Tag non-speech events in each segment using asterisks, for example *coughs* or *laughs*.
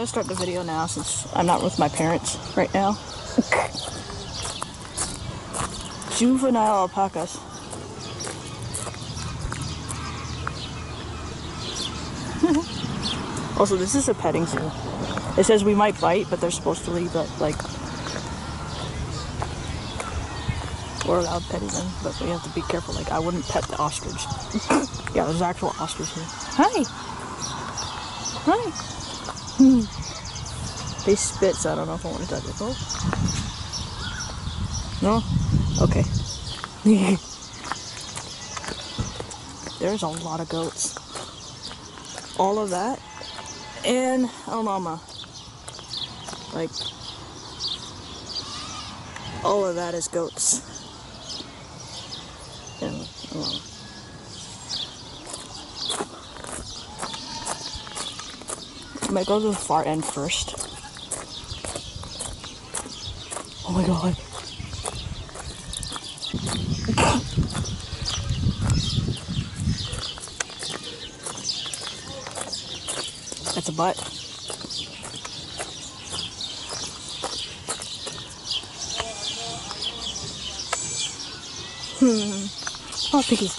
gonna start the video now since I'm not with my parents right now. *laughs* Juvenile alpacas. *laughs* also, this is a petting zoo. It says we might bite, but they're supposed to leave it like we're allowed petting them, but we have to be careful. Like I wouldn't pet the ostrich. *coughs* yeah, there's actual ostrich here. Hi. Hi. *sighs* They spit, so I don't know if I want to touch it. Oh. No? Okay. *laughs* There's a lot of goats. All of that. And oh mama. Like all of that is goats. And oh mama. I might go to the far end first. Oh my god. That's a butt. Hmm. Oh, piggies.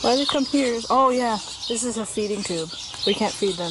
Why did they come here? Oh, yeah. This is a feeding tube. We can't feed them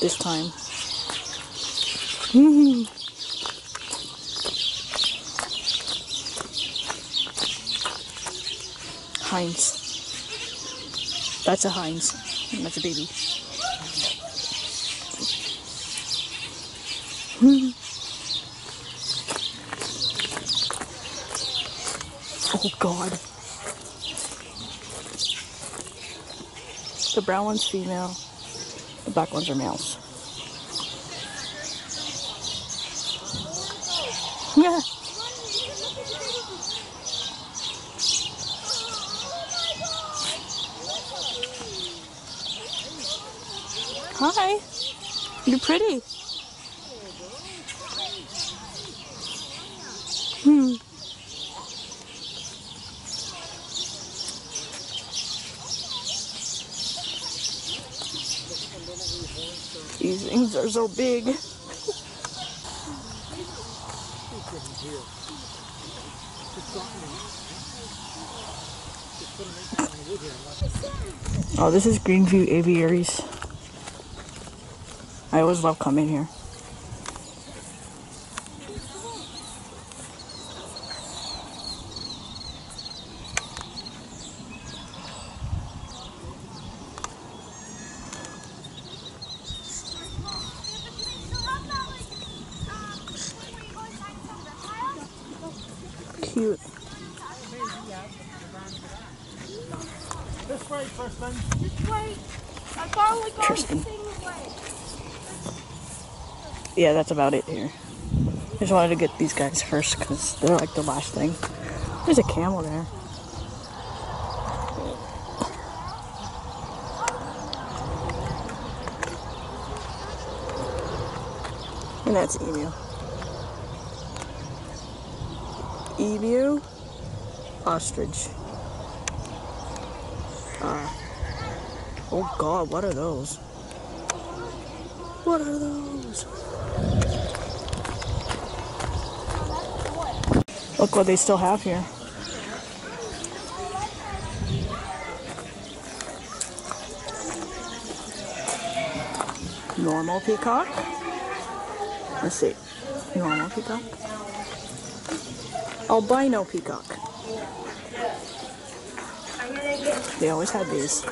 this time. Heinz. That's a Heinz. That's a baby. *laughs* Oh god. Brown one's female. The black ones are males. Yeah. *laughs* Hi. You're pretty. Hmm. These things are so big. Oh, this is Greenview Aviaries. I always love coming here. Cute. This way, Kristen. This way. Way. Yeah, that's about it here. Just wanted to get these guys first because they're like the last thing. There's a camel there. And that's emu. Emu, ostrich. Uh, oh god, what are those? What are those? Look what they still have here. Normal peacock. Let's see. Normal peacock. Albino peacock. They always had these.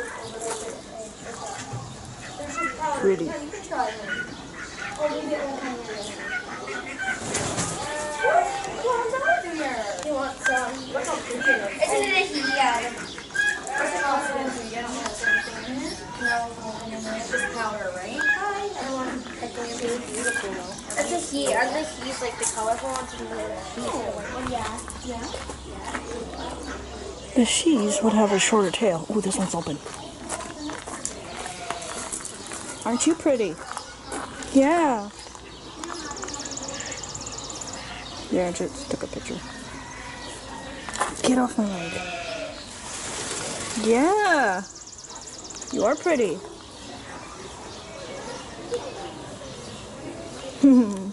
A he. Are the he's like the colorful ones or the yeah. Yeah. Yeah. The she's would have a shorter tail. Oh, this one's open. Aren't you pretty? Yeah. Yeah, I just took a picture. Get off my leg. Yeah. You are pretty. *laughs*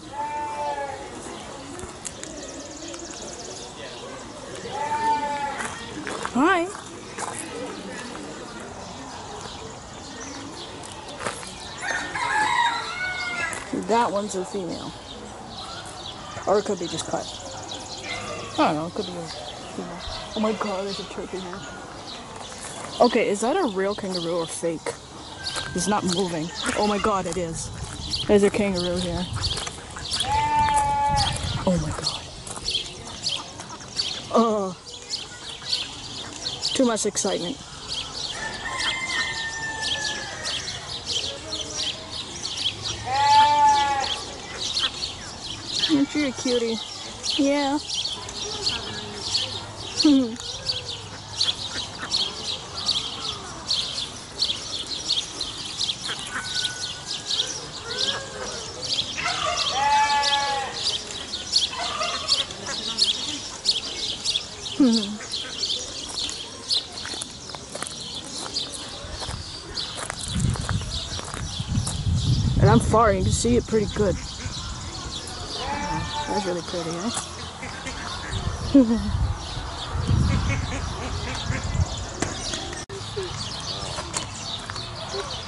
That one's a female. Or it could be just cut. I don't know, it could be a female. Oh my god, there's a turkey here. Okay, is that a real kangaroo or fake? It's not moving. Oh my god, it is. There's a kangaroo here. Oh my god. Oh. Too much excitement. Aren't you a cutie? Yeah. And I'm far, you can see it pretty good. That's really pretty? *laughs*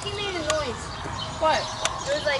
He made a noise. What? It was like,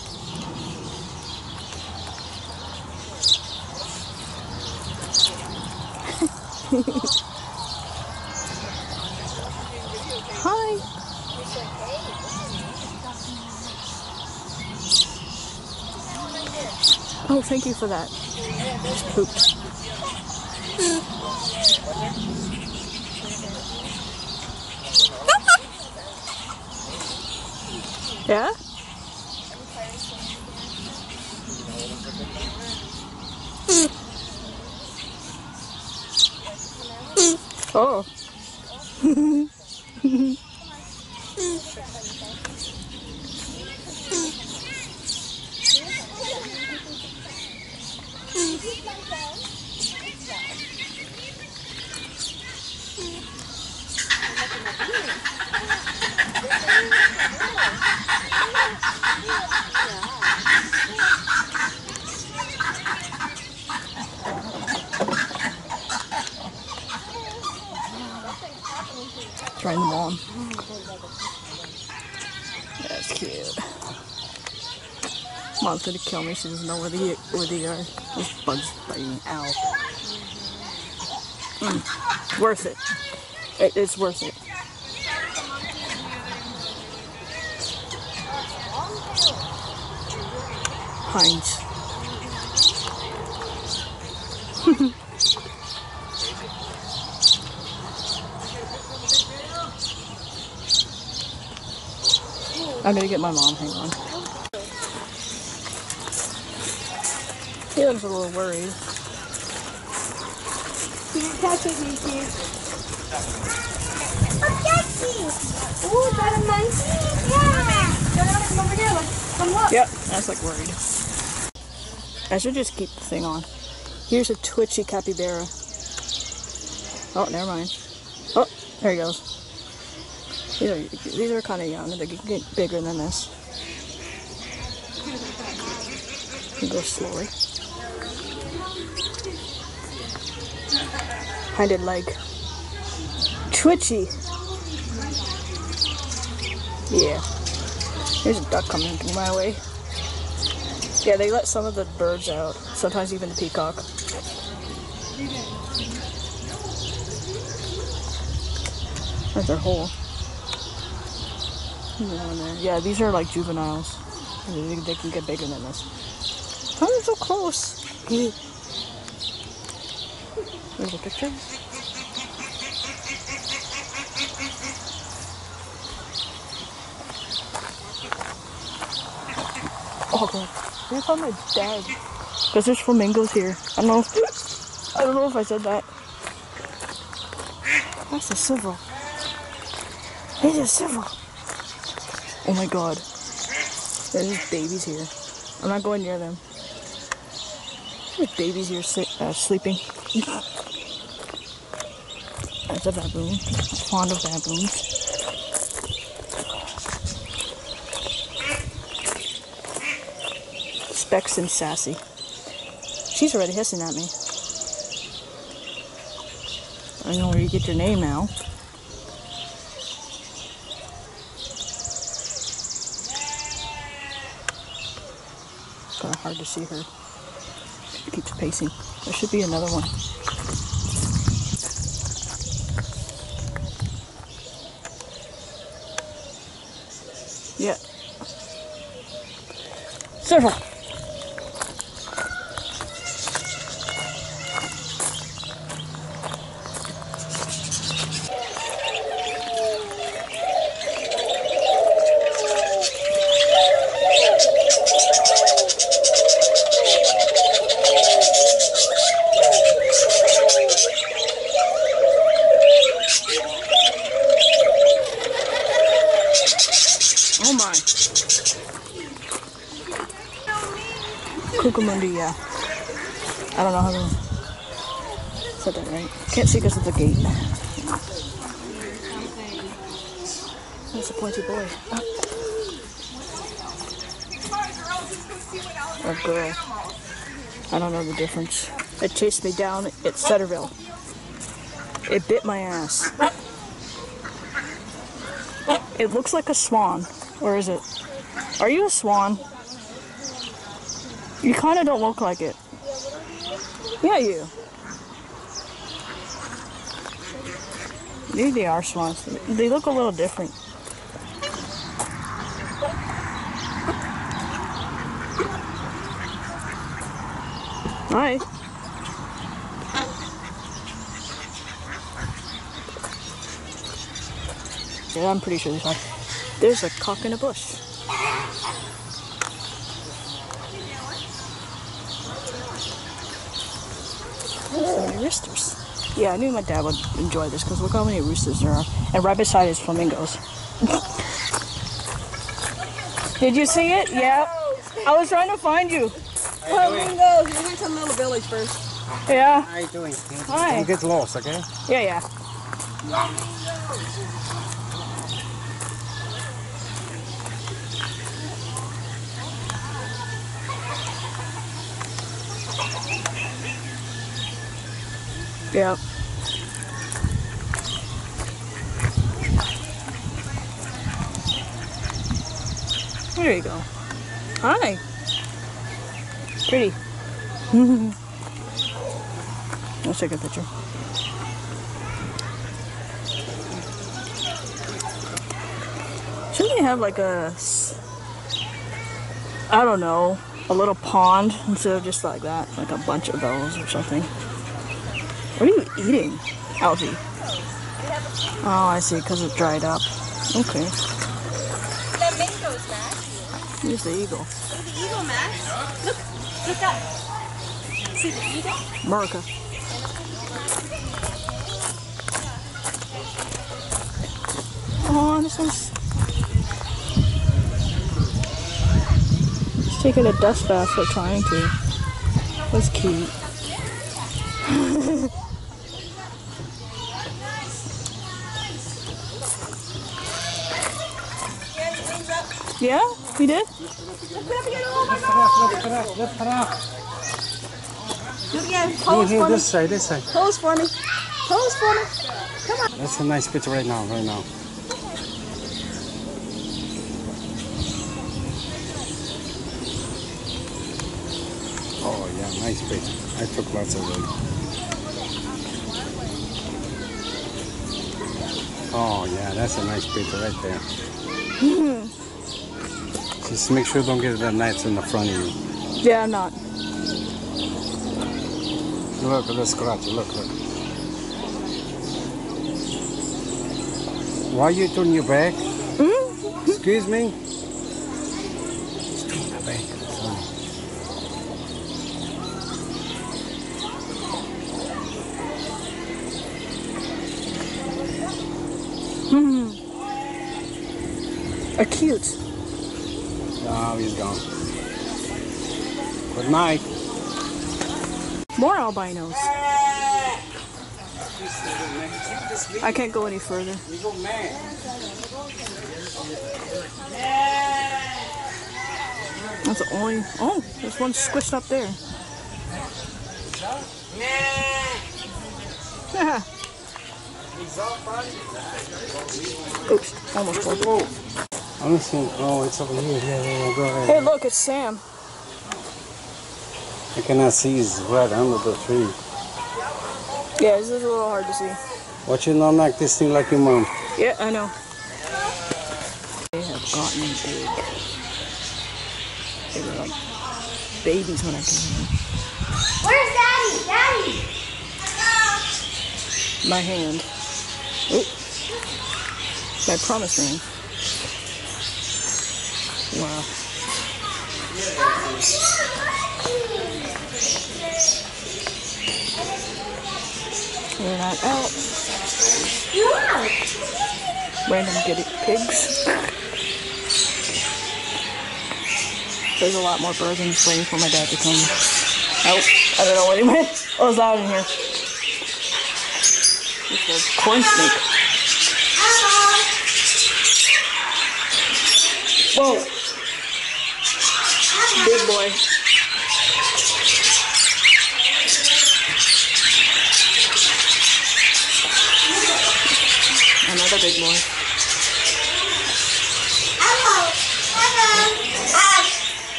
Hi. Oh, thank you for that. Pooped. *laughs* yeah? Oh. *laughs* Trying them on. That's cute. Mom's gonna kill me. She doesn't know where they where they are. This bug's biting. Ow. Mm. Worth it. it. It's worth it. Heinz. I'm gonna get my mom. Hang on. He looks a little worried. Catch it, monkey! Ooh, is that a monkey? Yeah! Come over here. Come look. Yep, that's like worried. I should just keep the thing on. Here's a twitchy capybara. Oh, never mind. Oh, there he goes. These are these are kind of young. They get bigger than this. Go slowly. Hind leg. Twitchy. Yeah. There's a duck coming my way. Yeah, they let some of the birds out. Sometimes even the peacock. That's their hole. Yeah, these are like juveniles. They, they can get bigger than this. Oh, they're so close. There's a picture. Oh god, I found my dad. Because there's flamingos here. I don't know. If, I don't know if I said that. That's a silver. It's a silver. Oh my god. There's babies here. I'm not going near them. There's babies here uh, sleeping. That's a baboon. I'm fond of baboons. Specs and Sassy. She's already hissing at me. I don't know where you get your name now. Kind of hard to see her. She keeps pacing. There should be another one. Yeah. Several. Cucamundi, yeah. I don't know how to said that right. Can't see because of the gate. That's a pointy boy. Oh. Or girl. I don't know the difference. It chased me down at Centreville. It bit my ass. It looks like a swan. Or is it? Are you a swan? You kind of don't look like it. Yeah, you. They are swans. They look a little different. Hi. Yeah, I'm pretty sure there's one. There's a cock in a bush. So many roosters. Yeah, I knew my dad would enjoy this because look how many roosters there are. And right beside is flamingos. *laughs* Did you see it? Yeah. I was trying to find you. Flamingos. We went to the little village first. Yeah. How are you doing? Hi. Don't get lost, okay? Yeah, yeah. Yep. There you go. Hi. Pretty. *laughs* Let's take a picture. Shouldn't they have like a, I don't know, a little pond instead of just like that, like a bunch of those or something? What are you eating, algae? Oh, I see, because it dried up. Okay, Flamingos, Max. here's the eagle. See the eagle, Max? Look, look up. See the eagle? America. Oh, this one's. It's taking a dust bath for trying to. That's cute. *laughs* yeah, he did. Up, lift it up. Look again. Here, Pose here, for me. this side, this side. Pose for me. Pose for me. Come on. That's a nice picture right now, right now. Oh yeah, nice picture. I took lots of them. Oh yeah, that's a nice picture right there. Mm-hmm. Just make sure you don't get the gnats in the front of you. Yeah, I'm not. Look at the scratch. Look, look. Why are you turn your back? Hmm? Excuse me? Just turn my back. Sorry. Acute. Oh, he's gone. Good night. More albinos. I can't go any further. That's the only. Oh, there's one squished up there. *laughs* Oops, almost broke. I'm listening. Oh, it's over here. Yeah, yeah, yeah. Go ahead. Hey, look, it's Sam. I cannot see. He's right under the tree. Yeah, this is a little hard to see. Watch you not knock this thing like your mom. Yeah, I know. They have gotten big. They were like babies when I came here. Where's Daddy? Daddy! My hand. Oh. My promise ring. Wow. They're not out. Random guinea pigs. There's a lot more birds. I'm just waiting for my dad to come Oh, I don't know what he meant. Oh, it's loud in here. A corn snake. Whoa. Big boy. Another big boy.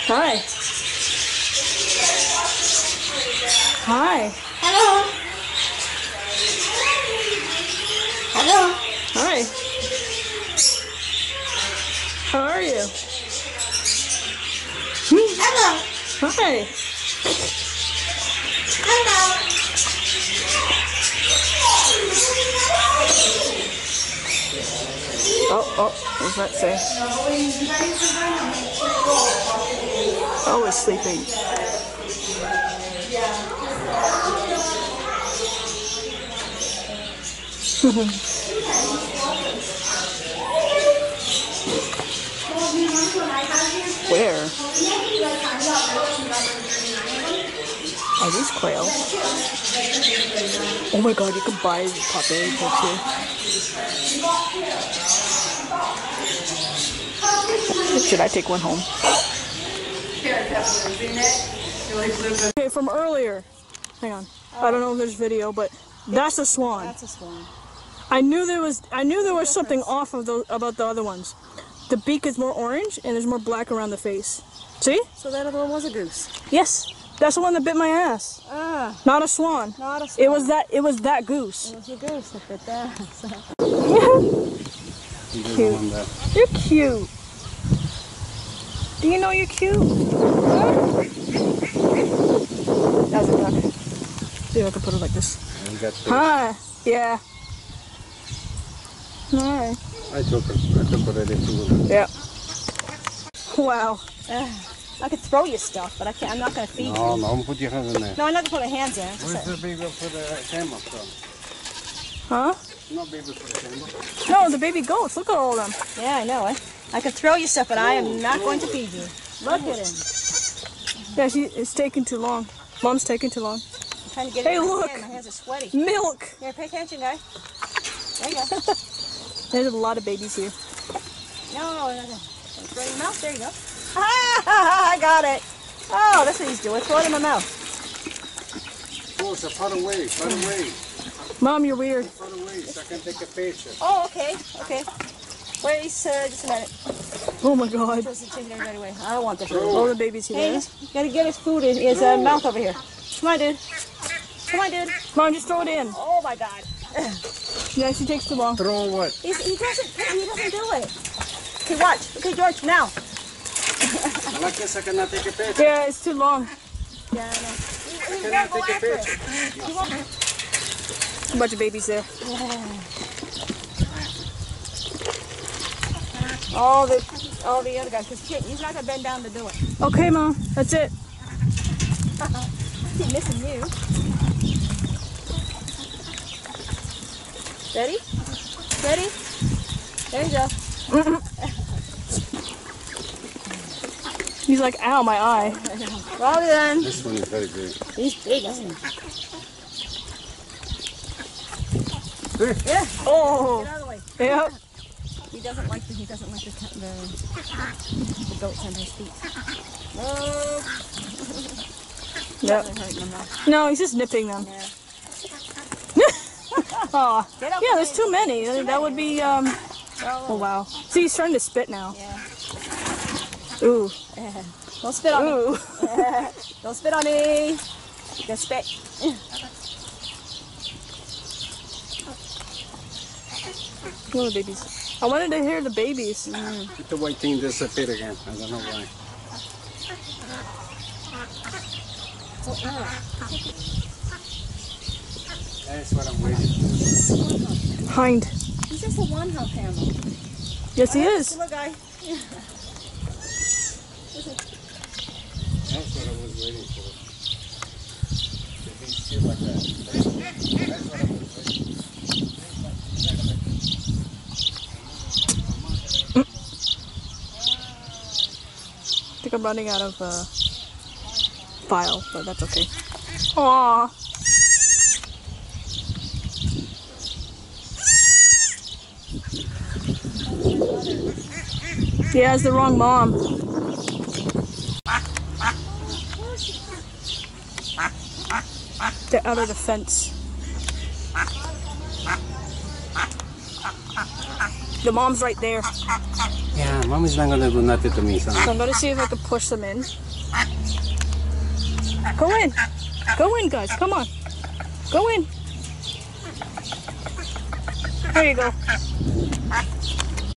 Hi. Hi. Hello. Hello. Hi. How are you? Hello. Hi. Hello. Oh, oh, what does that say? Oh, it's sleeping. *laughs* Where? Oh, Are these quail? Oh my god, you can buy potbelly here. Should I take one home? Okay, from earlier. Hang on. I don't know if there's video, but that's a swan. That's a swan. I knew there was I knew there was something off of those about the other ones. The beak is more orange and there's more black around the face. See? So that other one was a goose. Yes. That's the one that bit my ass. Ah, Not a swan. not a It was that it was that goose. It was a goose that bit that. You *laughs* Cute. don't want that. You're cute. Do you know you're cute? Huh? That's a duck. See if I can put it like this. You got this. Hi. Yeah. Hi. I took her. I took her ready to Yeah. Wow. I could throw you stuff, but I can't. I'm not gonna feed No, you. no, put your hands in there. No, I'm not gonna put my hands in. Just Where's a- the baby for the camera from? Huh? No baby for the camera. No, the baby goats. Look at all of them. Yeah, I know it. I could throw you stuff, but I am not going to feed you. Look at him. Yeah, she, it's taking too long. Mom's taking too long. I'm trying to get Hey, it in my look. hand. My hands are sweaty. Milk. Here, pay attention, guy. There you go. *laughs* There's a lot of babies here. No, no, no, no. Throw it in your mouth. There you go. *laughs* I got it. Oh, that's what he's doing. Throw it in my mouth. Oh, so far away, far away, Mom, you're weird. far away, so I can take a picture. Oh, okay, okay. Wait, uh, just a minute. Oh my god. This is taking everybody away. I don't want this. All the babies Hey, here. just gotta get his food in his uh, mouth over here. Come on, dude. Come on, dude. Come on, just throw it in. Oh my God. *sighs* Yeah, she takes too long. Throw what? He's, he doesn't. He doesn't do it. Okay, watch. Okay, George. Now. This. I cannot take a picture. Yeah, it's too long. Yeah, I know. I take a picture? A bunch of babies there. All the all the other guys, because he's not gonna bend down to do it. Okay, mom, that's it. He's missing you. Ready? Ready? There you go. *laughs* He's like, ow, my eye. Well done. This one is very big. He's big, isn't he? There. Yeah. Oh, Get out of the way. yep. He doesn't like the he doesn't like the the, the goats under his feet. Oh, Yep. they're hurting him now. No, he's just nipping them. Yeah. *laughs* Aw. Get up Yeah, there's too many. That would be, um, Oh, oh wow. See, he's starting to spit now. Yeah. Ooh. Don't spit on me. Ooh. *laughs* Don't spit on me. Just spit. Little babies. I wanted to hear the babies. The white thing disappeared again. I don't know why. That's what I'm waiting for. Hind. He's just a one hump animal. Yes, he oh, is. Little guy. *laughs* That's what I was waiting for. If he's still like that. I think I'm running out of, uh, file, but that's okay. Aw. Yeah, it's the wrong mom. They're out of the fence. The mom's right there. Yeah, mom is not gonna do nothing to me, son. So I'm gonna see if I can push them in. Go in. Go in, guys. Come on. Go in. There you go.